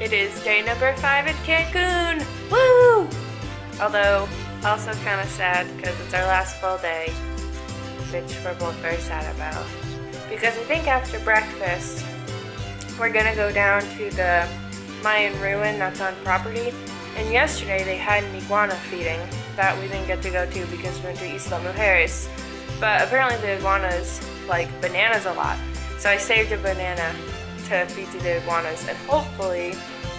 It is day number five in Cancun. Woo! Although, also kind of sad because it's our last full day, which we're both very sad about. Because I think after breakfast, we're gonna go down to the Mayan ruin that's on property. And yesterday they had an iguana feeding that we didn't get to go to because we went to Isla Mujeres. But apparently the iguanas like bananas a lot. So I saved a banana to to the iguanas and hopefully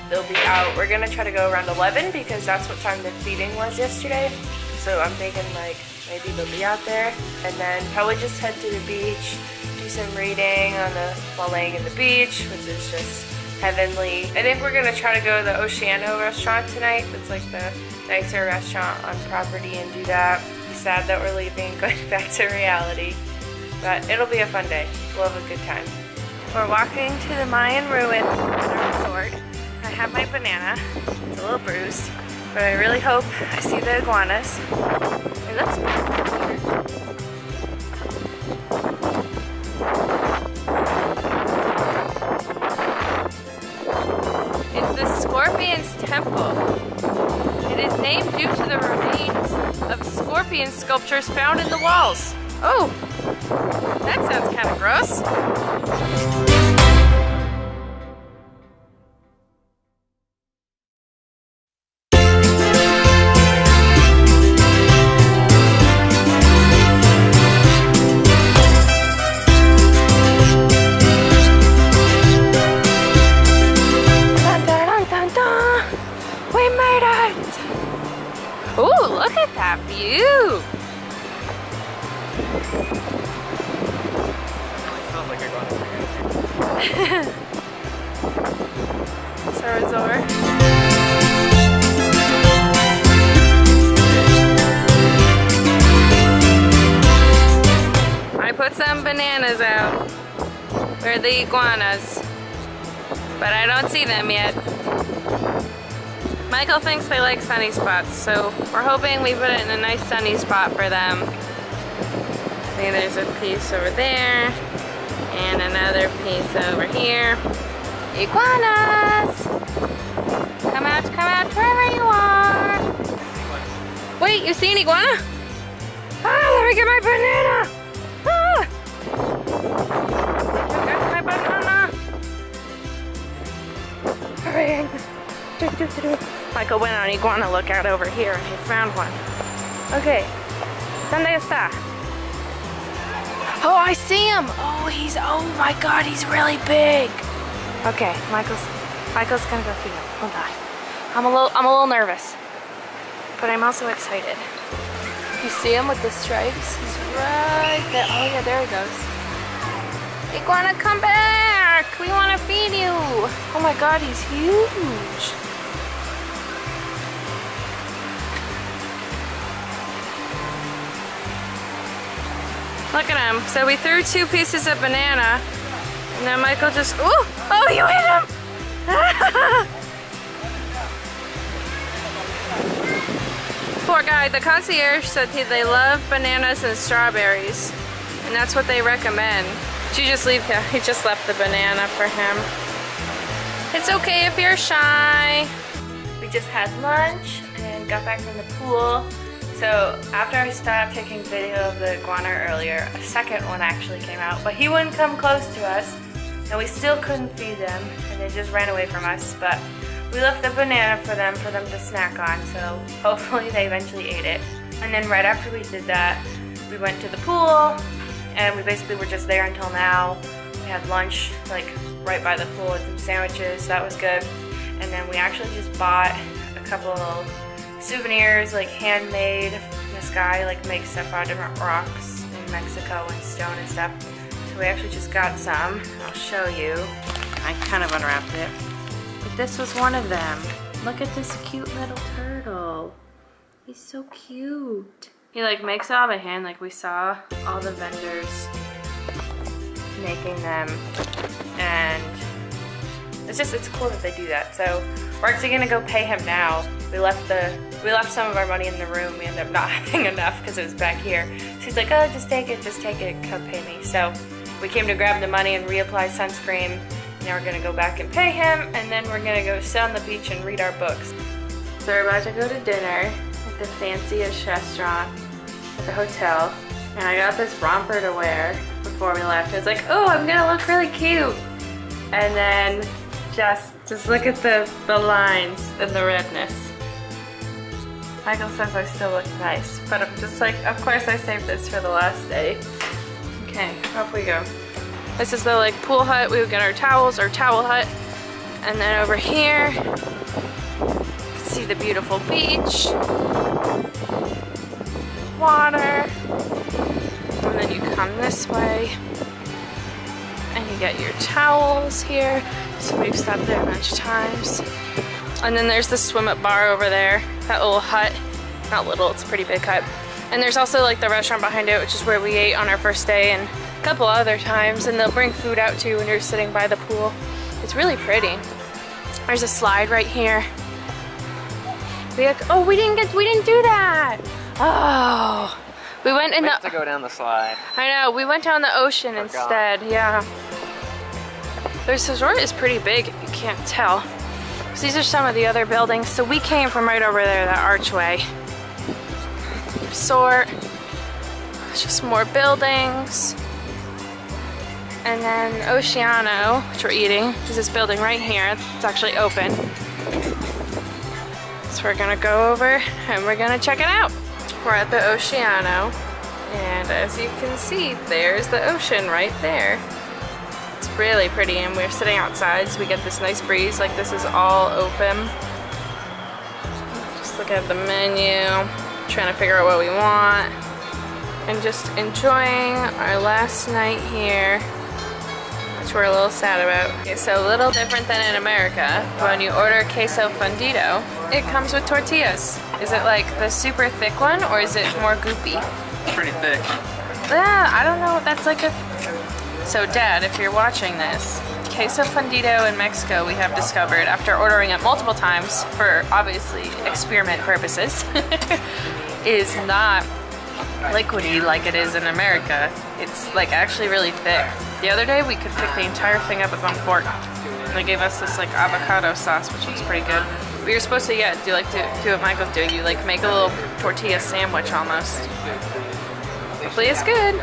they'll be out. We're gonna try to go around 11 because that's what time the feeding was yesterday. So I'm thinking like maybe they'll be out there and then probably just head to the beach, do some reading on the while laying in the beach, which is just heavenly. I think we're gonna try to go to the Oceano restaurant tonight. It's like the nicer restaurant on property and do that. Be sad that we're leaving, going back to reality. But it'll be a fun day. We'll have a good time. We're walking to the Mayan ruin at our resort. I have my banana. It's a little bruised. But I really hope I see the iguanas. It looks It's the Scorpion's Temple. It is named due to the remains of scorpion sculptures found in the walls. Oh, kind of gross. Sarazor. I put some bananas out. Where the iguanas? But I don't see them yet. Michael thinks they like sunny spots, so we're hoping we put it in a nice sunny spot for them. See, there's a piece over there, and another piece over here. Iguanas! Come out, come out, wherever you are! Wait, you see an iguana? Ah, let me get my banana! Ah! Get my banana! Do. Michael went on iguana lookout over here and he found one. Okay. ¿Dónde está? Oh, I see him. Oh, he's, oh my God, he's really big. Okay, Michael's, Michael's gonna go feed him. Hold on. I'm a little, I'm a little nervous, but I'm also excited. You see him with the stripes? He's right there. Oh yeah, there he goes. Iguana, come back! We want to feed you! Oh my god, he's huge! Look at him. So we threw two pieces of banana, and then Michael just, ooh! Oh, you hit him! Poor guy. The concierge said he, they love bananas and strawberries, and that's what they recommend. She just leave him. He just left the banana for him. It's okay if you're shy. We just had lunch and got back from the pool. So after I stopped taking video of the iguana earlier, a second one actually came out, but he wouldn't come close to us, and we still couldn't feed them, and they just ran away from us. But we left the banana for them for them to snack on, so hopefully they eventually ate it. And then right after we did that, we went to the pool, and we basically were just there until now. We had lunch like right by the pool with some sandwiches, so that was good. And then we actually just bought a couple souvenirs, like handmade. This guy like makes stuff out of different rocks in Mexico and stone and stuff. So we actually just got some. I'll show you. I kind of unwrapped it. But this was one of them. Look at this cute little turtle. He's so cute. He like makes it out of hand like we saw all the vendors making them and it's just it's cool that they do that. So we're actually gonna go pay him now. We left the we left some of our money in the room. We ended up not having enough because it was back here. So he's like, oh, just take it, just take it, come pay me. So we came to grab the money and reapply sunscreen Now we're gonna go back and pay him, and then we're gonna go sit on the beach and read our books. So we're about to go to dinner at the fanciest restaurant at the hotel. And I got this romper to wear before we left. I was like, oh, I'm gonna look really cute. And then just, just look at the, the lines and the redness. Michael says I still look nice, but I'm just like, of course I saved this for the last day. Okay, off we go. This is the like pool hut. We would get our towels, our towel hut. And then over here, you can see the beautiful beach, water, and then you come this way and you get your towels here. So we've stopped there a bunch of times. And then there's the swim up bar over there, that little hut. Not little, it's a pretty big hut. And there's also like the restaurant behind it, which is where we ate on our first day and a couple other times. And they'll bring food out too when you're sitting by the pool. It's really pretty. There's a slide right here. We had, oh, we didn't get, we didn't do that. Oh, we went in we the. to go down the slide. I know. We went down the ocean Forgot. instead. Yeah. This resort is pretty big if you can't tell. So these are some of the other buildings. So we came from right over there, that archway. Resort. Just more buildings. And then Oceano, which we're eating, is this building right here. It's actually open. So we're gonna go over and we're gonna check it out. We're at the Oceano, and as you can see, there's the ocean right there. Really pretty, and we're sitting outside, so we get this nice breeze. Like this is all open. Just look at the menu, trying to figure out what we want, and just enjoying our last night here which we're a little sad about. Okay, so a little different than in America. When you order queso fundido, it comes with tortillas. Is it like the super thick one or is it more goopy? Pretty thick. Yeah, I don't know. That's like a... So dad, if you're watching this, queso fundido in Mexico we have discovered after ordering it multiple times for obviously experiment purposes is not liquidy like it is in America. It's like actually really thick. The other day we could pick the entire thing up with one fork. They gave us this like avocado sauce, which was pretty good. We were supposed to, yeah, do like do, do what Michael's doing. You like make a little tortilla sandwich almost. Hopefully it's good.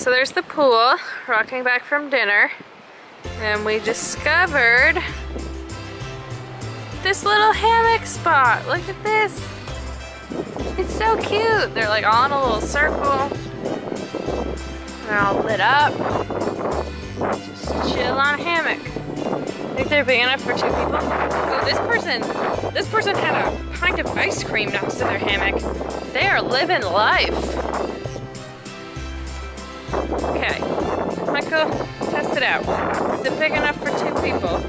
So there's the pool, rocking back from dinner. And we discovered this little hammock spot. Look at this. It's so cute. They're like all in a little circle. They're all lit up. Just chill on a hammock. I think they're big enough for two people? Oh, this person, this person had a pint of ice cream next to their hammock. They are living life. Okay, Michael, test it out. Is it big enough for two people?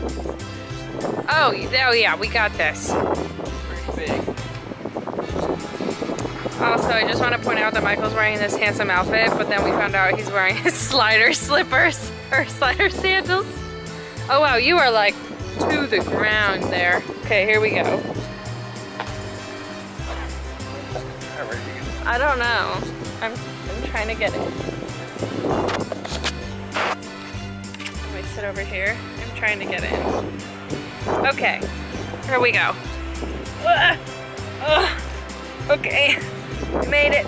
Oh, oh yeah, we got this. Also, I just want to point out that Michael's wearing this handsome outfit, but then we found out he's wearing his slider slippers, or slider sandals. Oh wow, you are like to the ground there. Okay, here we go. I don't know. I'm, I'm trying to get it. Let me sit over here. I'm trying to get in. Okay, here we go. Ugh. Ugh. Okay, we made it.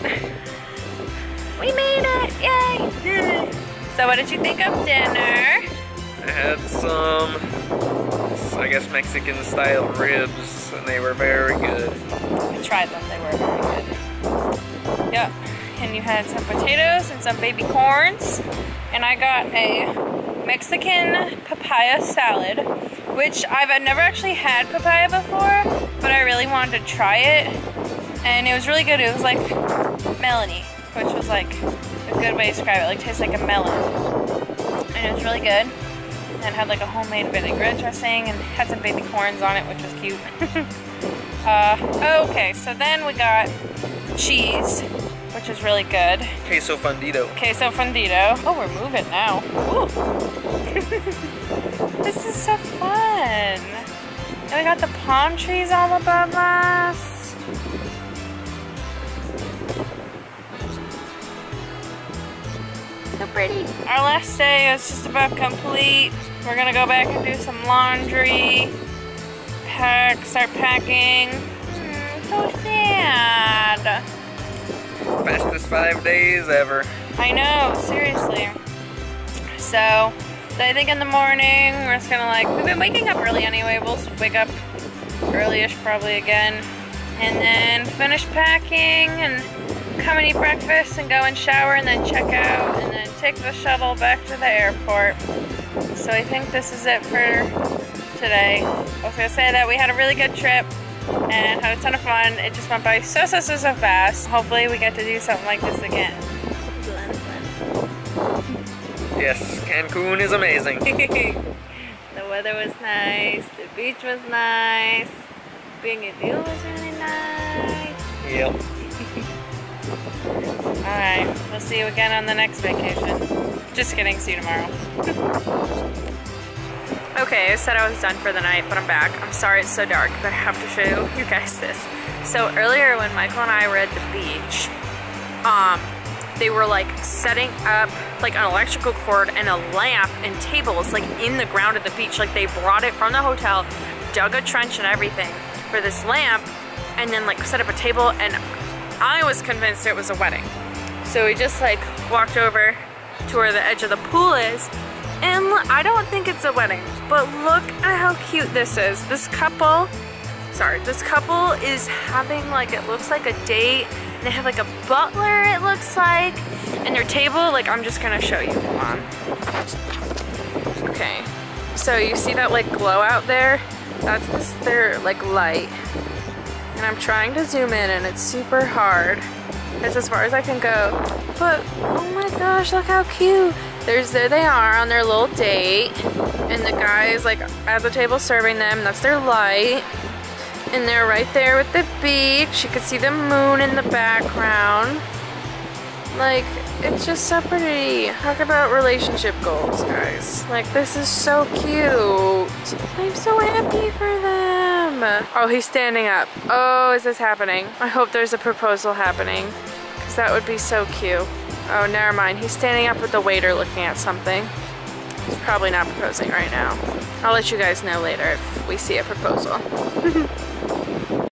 We made it, yay! So what did you think of dinner? I had some, I guess, Mexican style ribs, and they were very good. I tried them, they were very good. Yep, and you had some potatoes and some baby corns. And I got a Mexican papaya salad, which I've never actually had papaya before, but I really wanted to try it. And it was really good. It was like melony, which was like a good way to describe it. Like tastes like a melon. And it was really good. And had like a homemade vinaigrette dressing and had some baby corns on it, which was cute. uh, okay, so then we got cheese, which is really good. Queso fundido. Queso fundido. Oh, we're moving now. This is so fun. And we got the palm trees all above us. So pretty. Our last day is just about complete. We're gonna go back and do some laundry, pack, start packing. Mm, so sad. Fastest five days ever. I know, seriously. So, I think in the morning, we're just gonna like, we've been waking up early anyway. We'll wake up early-ish probably again. And then finish packing and come and eat breakfast and go and shower and then check out and then take the shuttle back to the airport. So I think this is it for today. I was gonna say that we had a really good trip and had a ton of fun. It just went by so, so, so, so fast. Hopefully we get to do something like this again. Yes, Cancun is amazing. the weather was nice, the beach was nice, being a deal was really nice. Yep. Alright, we'll see you again on the next vacation. Just kidding, see you tomorrow. okay, I said I was done for the night, but I'm back. I'm sorry it's so dark, but I have to show you guys this. So earlier when Michael and I were at the beach, um, they were like setting up like an electrical cord and a lamp and tables like in the ground at the beach. Like they brought it from the hotel, dug a trench and everything for this lamp, and then like set up a table and I was convinced it was a wedding. So we just like walked over to where the edge of the pool is and I don't think it's a wedding, but look at how cute this is. This couple, sorry, this couple is having like, it looks like a date. And they have like a butler, it looks like. And their table, like I'm just gonna show you, hold on. Okay, so you see that like glow out there? That's this, their like light. And I'm trying to zoom in and it's super hard. It's as far as I can go. But, oh my gosh, look how cute. There's, there they are on their little date. And the guy is like at the table serving them. That's their light. And they're right there with the beach. You can see the moon in the background. Like, it's just so pretty. Talk about relationship goals, guys. Like, this is so cute. I'm so happy for them. Oh, he's standing up. Oh, is this happening? I hope there's a proposal happening. Because that would be so cute. Oh, never mind. He's standing up with the waiter looking at something. He's probably not proposing right now. I'll let you guys know later if we see a proposal.